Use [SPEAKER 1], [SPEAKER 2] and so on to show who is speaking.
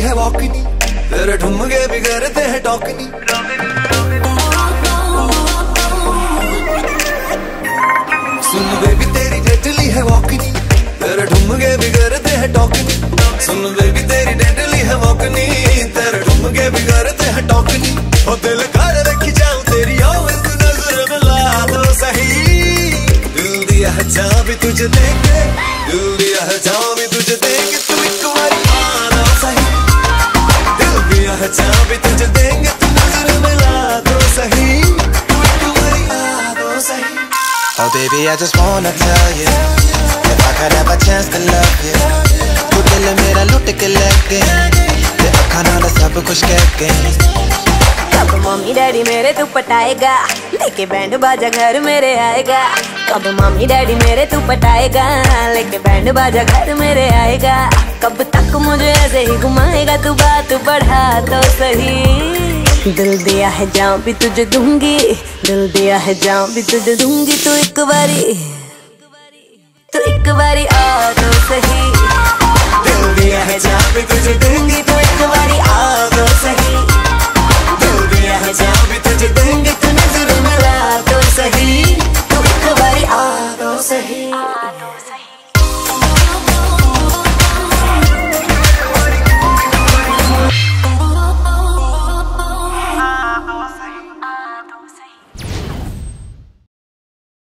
[SPEAKER 1] है वॉकनी। तेरे ठुमके भी हैं टॉकनी। सुन बेबी तेरी डेडली है वॉकनी। तेरे ठुमके भी करते हैं बेबी तेरी है वॉकनी। तेरे हैं टॉकनी। रखी जाऊँ, तेरी और जहाँ भी तुझे देखे दिल दिया जहाँ भी तुझे देखे तू एक बारी देंगे तो नज़र मिला दो सही
[SPEAKER 2] Oh baby, I just wanna tell you If I could have a chance to love you तू दिल मेरा लुट के लग गई ते अखा नाल सब कुछ कह गई
[SPEAKER 3] कब मम्मी डैडी मेरे तू पटाएगा लेके बैंड बाजा घर मेरे आएगा। कब मम्मी डैडी मेरे तू पटाएगा लेके बैंड बाजा घर मेरे आएगा। कब तक मुझे ऐसे ही घुमाएगा? तू बात बढ़ा तो सही। दिल दिया है जाऊँ भी तुझे दूँगी। दिल दिया है जाऊँ भी तुझे दूँगी तू एक बारी। तू एक बारी सही।